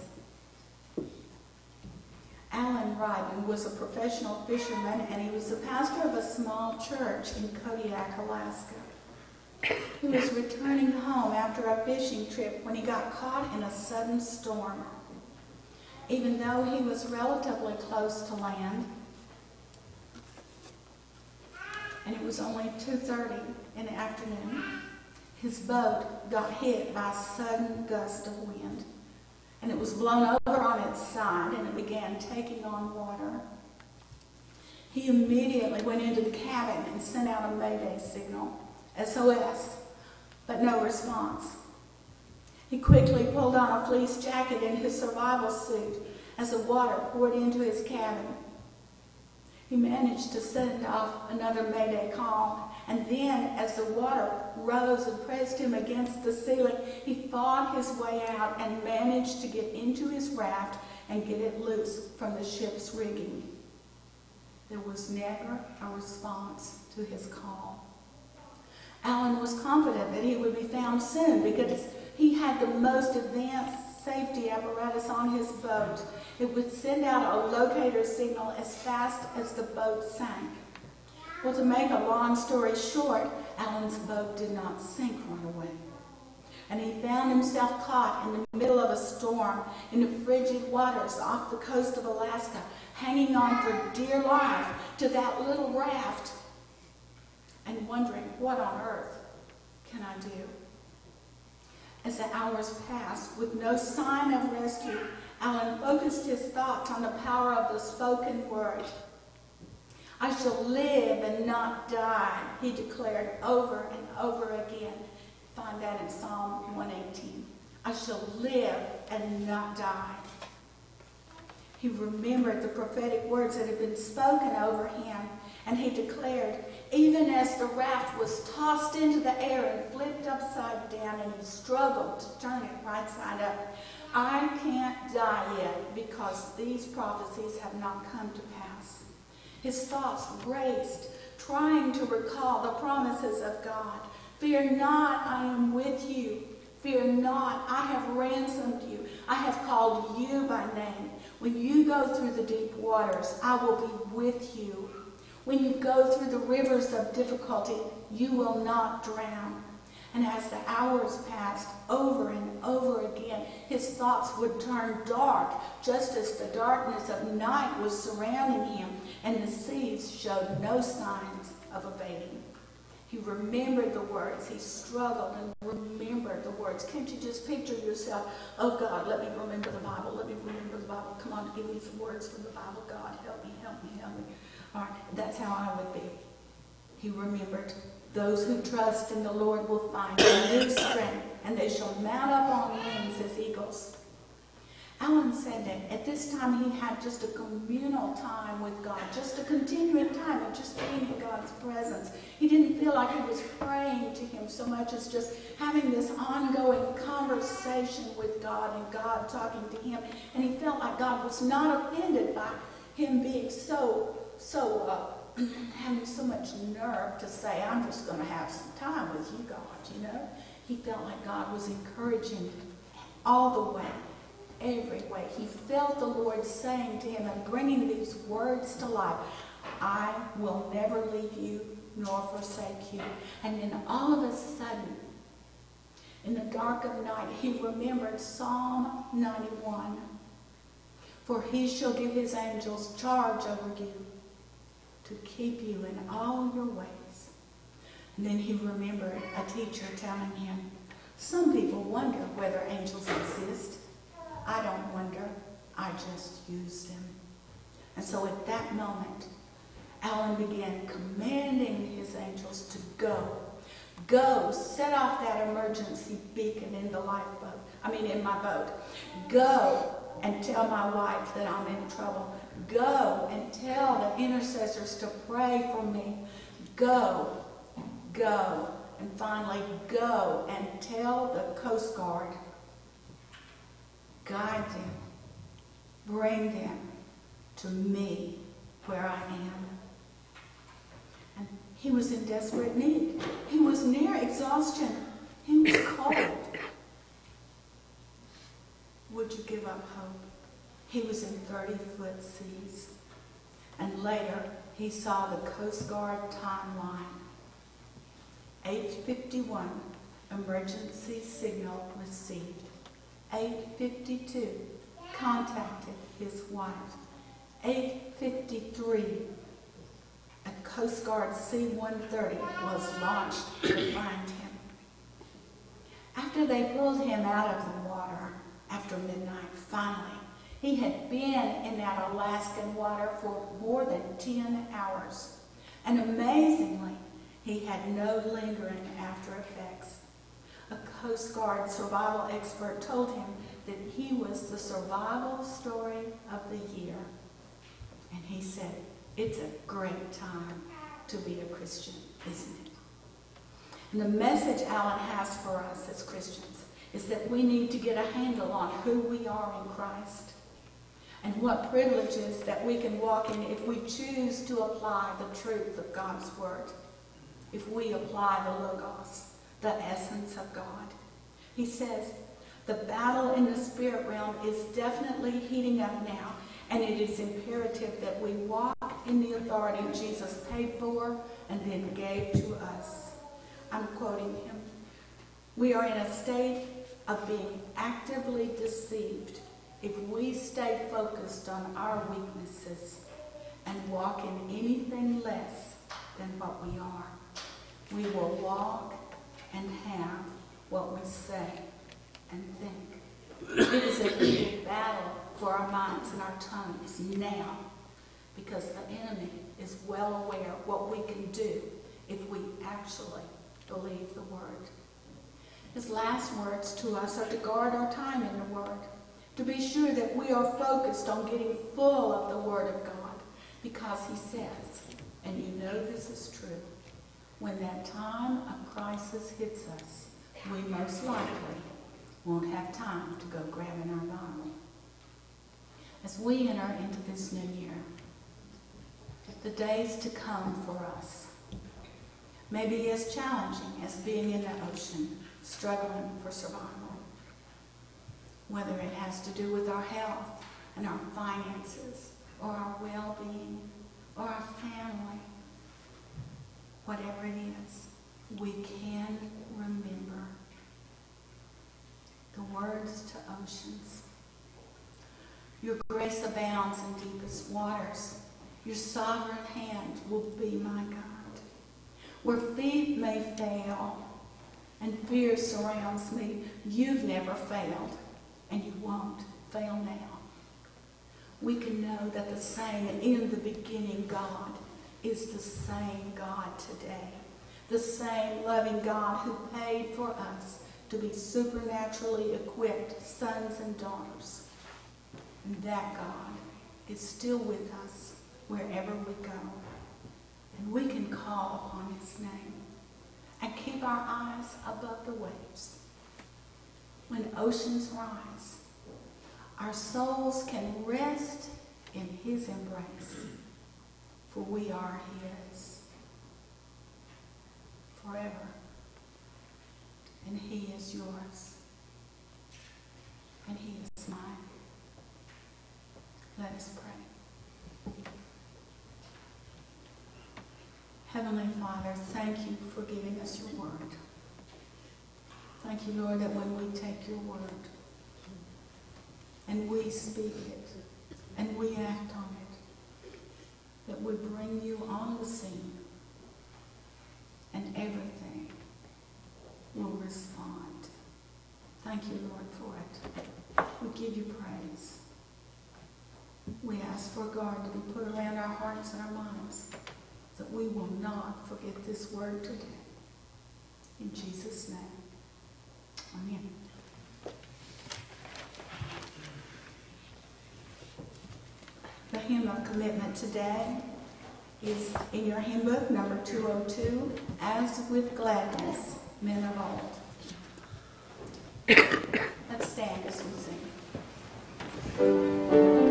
Alan Ryden was a professional fisherman and he was the pastor of a small church in Kodiak, Alaska. He was returning home after a fishing trip when he got caught in a sudden storm. Even though he was relatively close to land, and it was only 2.30 in the afternoon, his boat got hit by a sudden gust of wind and it was blown over on its side and it began taking on water. He immediately went into the cabin and sent out a mayday signal, SOS, but no response. He quickly pulled on a fleece jacket and his survival suit as the water poured into his cabin. He managed to send off another mayday call and then, as the water rose and pressed him against the ceiling, he fought his way out and managed to get into his raft and get it loose from the ship's rigging. There was never a response to his call. Alan was confident that he would be found soon because he had the most advanced safety apparatus on his boat. It would send out a locator signal as fast as the boat sank. Well, to make a long story short, Alan's boat did not sink right away. And he found himself caught in the middle of a storm in the frigid waters off the coast of Alaska, hanging on for dear life to that little raft and wondering, what on earth can I do? As the hours passed, with no sign of rescue, Alan focused his thoughts on the power of the spoken word. I shall live and not die, he declared over and over again. Find that in Psalm 118. I shall live and not die. He remembered the prophetic words that had been spoken over him, and he declared, even as the raft was tossed into the air and flipped upside down, and he struggled to turn it right side up, I can't die yet because these prophecies have not come to. His thoughts raced, trying to recall the promises of God. Fear not, I am with you. Fear not, I have ransomed you. I have called you by name. When you go through the deep waters, I will be with you. When you go through the rivers of difficulty, you will not drown. And as the hours passed over and over again, his thoughts would turn dark, just as the darkness of night was surrounding him, and the seas showed no signs of abating. He remembered the words. He struggled and remembered the words. Can't you just picture yourself? Oh God, let me remember the Bible. Let me remember the Bible. Come on, give me some words from the Bible. God, help me, help me, help me. All right, that's how I would be. He remembered those who trust in the Lord will find new strength, and they shall mount up on wings as eagles. Alan said that at this time he had just a communal time with God, just a continuing time of just being in God's presence. He didn't feel like he was praying to him so much as just having this ongoing conversation with God and God talking to him. And he felt like God was not offended by him being so, so, uh, Mm-hmm. having so much nerve to say, I'm just going to have some time with you, God, you know? He felt like God was encouraging him all the way every way. He felt the Lord saying to him and bringing these words to life I will never leave you nor forsake you. And then all of a sudden, in the dark of night, he remembered Psalm 91. For he shall give his angels charge over you to keep you in all your ways. And then he remembered a teacher telling him, Some people wonder whether angels exist. I don't wonder, I just use them. And so at that moment, Alan began commanding his angels to go. Go, set off that emergency beacon in the lifeboat. I mean, in my boat. Go and tell my wife that I'm in trouble. Go and tell the intercessors to pray for me. Go, go, and finally go and tell the Coast Guard. Guide them, bring them to me where I am. And he was in desperate need. He was near exhaustion. He was cold. Would you give up hope? He was in 30 foot seas. And later, he saw the Coast Guard timeline. 851, emergency signal received. 852, contacted his wife. 853, a Coast Guard C-130 was launched to find him. After they pulled him out of the water after midnight, finally, he had been in that Alaskan water for more than 10 hours. And amazingly, he had no lingering after effects. A Coast Guard survival expert told him that he was the survival story of the year. And he said, it's a great time to be a Christian, isn't it? And the message Alan has for us as Christians is that we need to get a handle on who we are in Christ and what privileges that we can walk in if we choose to apply the truth of God's Word, if we apply the Logos, the essence of God. He says, the battle in the spirit realm is definitely heating up now, and it is imperative that we walk in the authority Jesus paid for and then gave to us. I'm quoting him. We are in a state of being actively deceived if we stay focused on our weaknesses and walk in anything less than what we are. We will walk and have what we say and think. It is a big battle for our minds and our tongues now because the enemy is well aware what we can do if we actually believe the word. His last words to us are to guard our time in the word, to be sure that we are focused on getting full of the word of God because he says, and you know this is true, when that time of crisis hits us, we most likely won't have time to go grabbing our Bible. As we enter into this new year, the days to come for us may be as challenging as being in the ocean, struggling for survival. Whether it has to do with our health and our finances, or our well-being, or our family, whatever it is, we can remember the words to oceans. Your grace abounds in deepest waters. Your sovereign hand will be my God. Where feet may fail and fear surrounds me, you've never failed, and you won't fail now. We can know that the same in the beginning God is the same God today. The same loving God who paid for us to be supernaturally equipped sons and daughters. And that God is still with us wherever we go. And we can call upon his name and keep our eyes above the waves. When oceans rise, our souls can rest in his embrace, for we are his forever. And he is yours. And he is mine. Let us pray. Heavenly Father, thank you for giving us your word. Thank you, Lord, that when we take your word and we speak it, and we act on it, that we bring you on the scene, and everything will respond. Thank you, Lord, for it. We give you praise. We ask for God to be put around our hearts and our minds, that we will not forget this word today. In Jesus' name. Amen. The hymn of commitment today is in your hymn book, number 202, As with Gladness, Men of Old. Let's stand as we sing.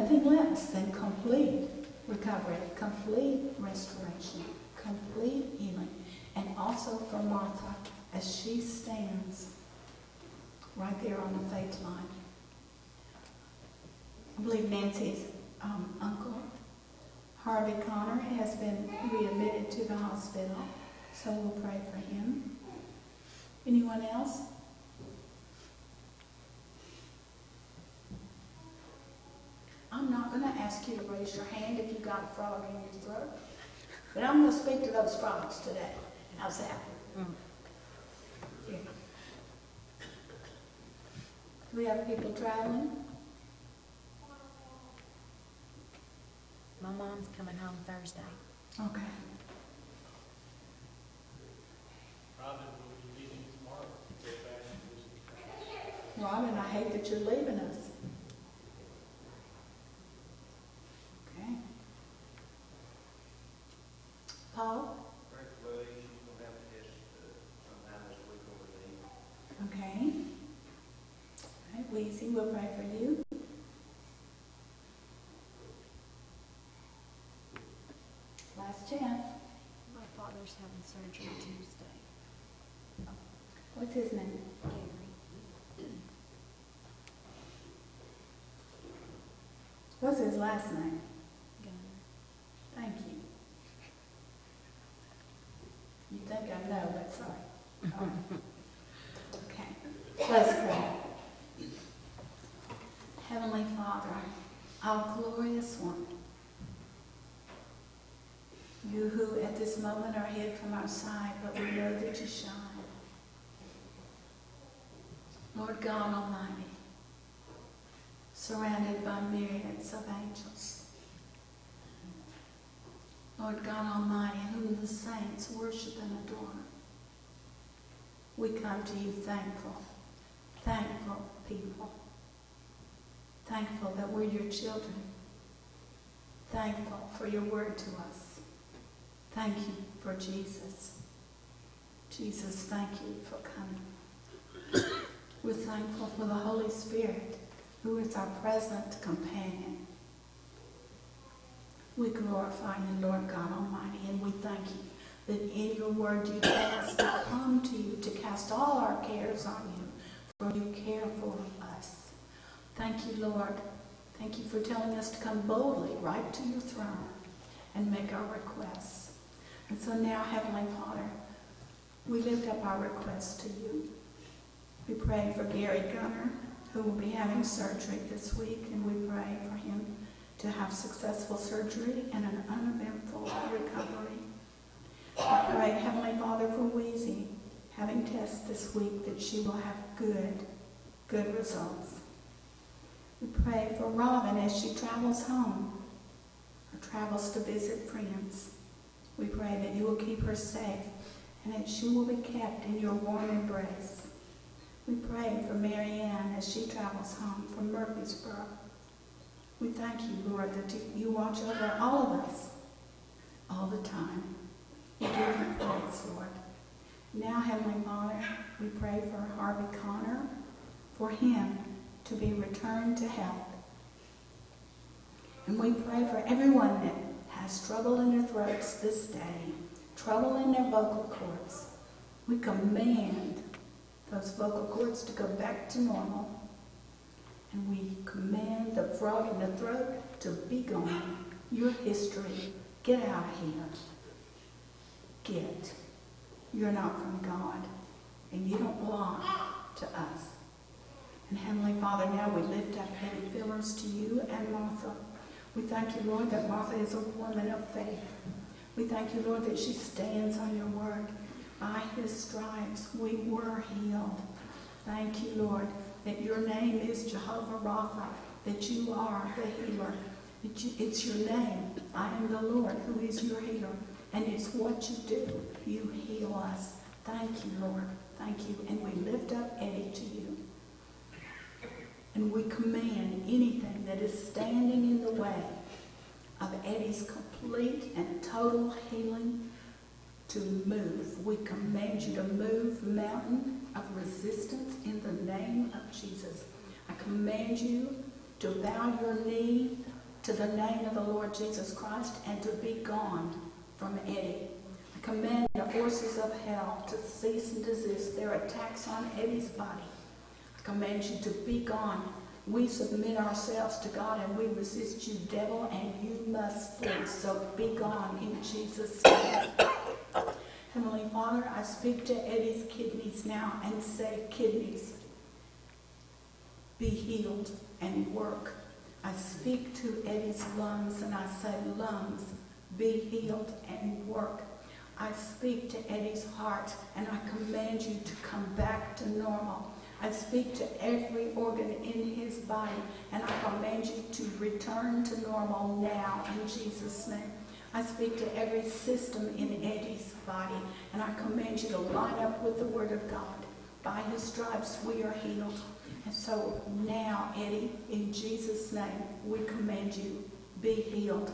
Nothing less than complete recovery, complete restoration, complete healing, and also for Martha as she stands right there on the faith line. I believe Nancy's um, uncle, Harvey Connor, has been readmitted to the hospital, so we'll pray for him. Anyone else? I'm not going to ask you to raise your hand if you got a frog in your throat, but I'm going to speak to those frogs today. How's that? Yeah. Do we have people traveling? My mom's coming home Thursday. Okay. Robin will be leaving tomorrow to back and visit friends. Robin, I hate that you're leaving us. Paul? Okay. All right, we'll pray for you. Last chance. My father's having surgery Tuesday. What's his name? Gary. What's his last name? This moment are hid from our but we know that you shine. Lord God Almighty, surrounded by myriads of angels. Lord God Almighty, whom the saints worship and adore. We come to you thankful, thankful people. Thankful that we're your children. Thankful for your word to us. Thank you for Jesus. Jesus, thank you for coming. We're thankful for the Holy Spirit, who is our present companion. We glorify you, Lord God Almighty, and we thank you that in your word you tell us to come to you, to cast all our cares on you, for you care for us. Thank you, Lord. Thank you for telling us to come boldly right to your throne and make our requests. And so now, Heavenly Father, we lift up our requests to you. We pray for Gary Gunner, who will be having surgery this week, and we pray for him to have successful surgery and an uneventful recovery. I pray, Heavenly Father, for Wheezy, having tests this week, that she will have good, good results. We pray for Robin as she travels home or travels to visit friends. We pray that you will keep her safe and that she will be kept in your warm embrace. We pray for Mary Ann as she travels home from Murfreesboro. We thank you, Lord, that you watch over all of us all the time. We give you Lord. Now, Heavenly Father, we pray for Harvey Connor, for him to be returned to health. And we pray for everyone that has trouble in their throats this day, trouble in their vocal cords. We command those vocal cords to go back to normal. And we command the frog in the throat to be gone. Your history, get out of here. Get. You're not from God, and you don't belong to us. And Heavenly Father, now we lift up Eddie Fillers to you and Martha. We thank you, Lord, that Martha is a woman of faith. We thank you, Lord, that she stands on your word. By his stripes we were healed. Thank you, Lord, that your name is Jehovah Rapha, that you are the healer. That you, it's your name. I am the Lord who is your healer. And it's what you do. You heal us. Thank you, Lord. Thank you. And we lift up Eddie to you. And we command anything that is standing in the way of Eddie's complete and total healing to move. We command you to move mountain of resistance in the name of Jesus. I command you to bow your knee to the name of the Lord Jesus Christ and to be gone from Eddie. I command the forces of hell to cease and desist their attacks on Eddie's body. Command you to be gone. We submit ourselves to God and we resist you, devil, and you must flee. So be gone in Jesus' name. Heavenly Father, I speak to Eddie's kidneys now and say, kidneys, be healed and work. I speak to Eddie's lungs and I say, lungs, be healed and work. I speak to Eddie's heart and I command you to come back to normal. I speak to every organ in his body and I command you to return to normal now in Jesus' name. I speak to every system in Eddie's body and I command you to line up with the Word of God. By his stripes we are healed. And so now, Eddie, in Jesus' name, we command you, be healed.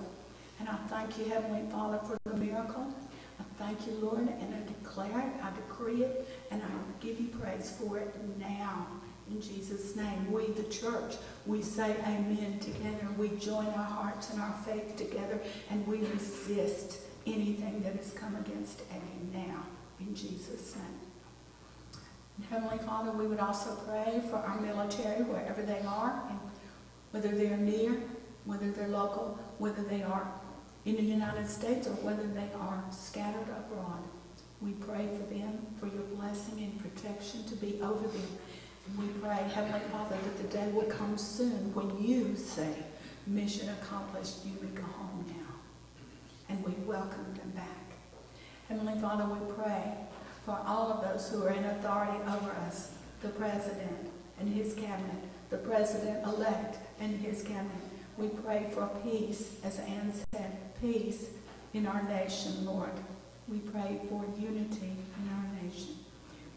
And I thank you, Heavenly Father, for the miracle. I thank you, Lord, and I declare it, I decree it, and I give you praise for it now. In Jesus' name, we, the church, we say amen together. We join our hearts and our faith together, and we resist anything that has come against Eddie now, in Jesus' name. And Heavenly Father, we would also pray for our military, wherever they are, and whether they're near, whether they're local, whether they are in the United States, or whether they are scattered abroad. We pray for them, for your blessing and protection to be over them. And we pray, Heavenly Father, that the day will come soon when you say, mission accomplished, you may go home now. And we welcome them back. Heavenly Father, we pray for all of those who are in authority over us, the President and his cabinet, the President-elect and his cabinet. We pray for peace, as Ann said, peace in our nation, Lord. We pray for unity in our nation.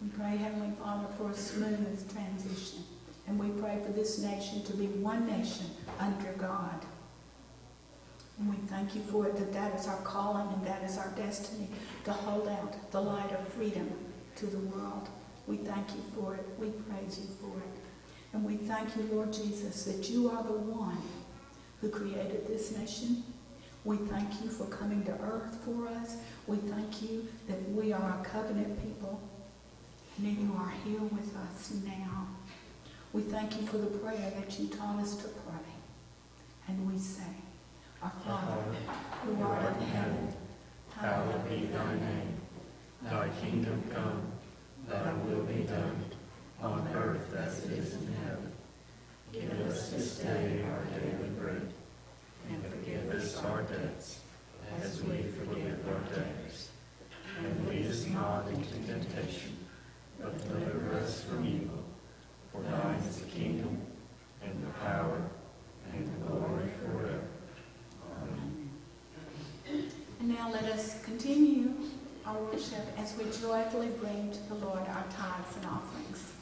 We pray, Heavenly Father, for a smooth transition. And we pray for this nation to be one nation under God. And we thank you for it, that that is our calling and that is our destiny, to hold out the light of freedom to the world. We thank you for it. We praise you for it. And we thank you, Lord Jesus, that you are the one who created this nation. We thank you for coming to earth for us. We thank you that we are a covenant people and that you are here with us now. We thank you for the prayer that you taught us to pray. And we say, Our Father, who art in heaven, Hallowed be thy name. Thy kingdom come, thy will be done, on earth as it is in heaven. Give us this day our daily bread, and forgive us our debts, as we forgive our debtors. And lead us not into temptation, but deliver us from evil. For thine is the kingdom, and the power, and the glory forever. Amen. And now let us continue our worship as we joyfully bring to the Lord our tithes and offerings.